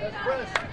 Let's press.